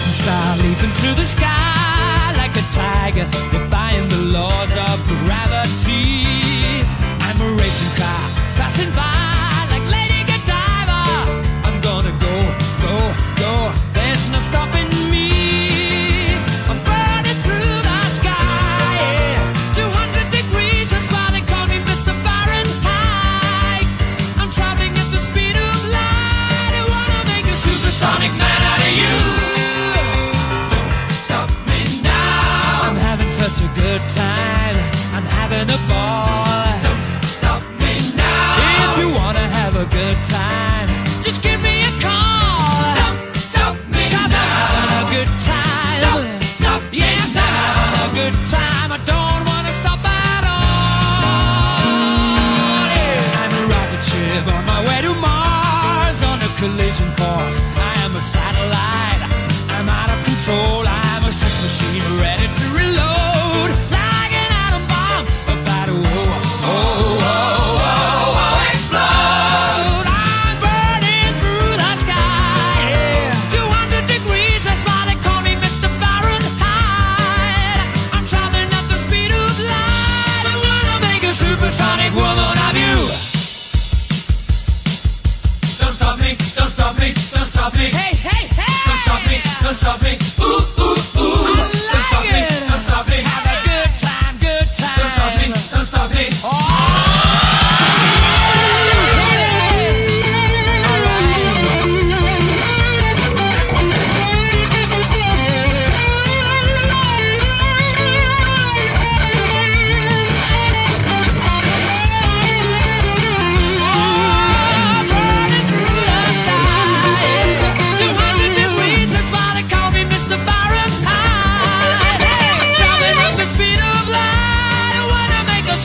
shooting star leaping through the sky like a tiger, defying the laws of good time. I'm having a ball. Don't stop me now. If you wanna have a good time, just give me a call. Don't stop me Cause now. I'm having a good time. Don't stop yes, I'm having a good time. I don't wanna stop at all. Yeah. I'm a rocket ship on my way to Mars on a collision course. I am a satellite.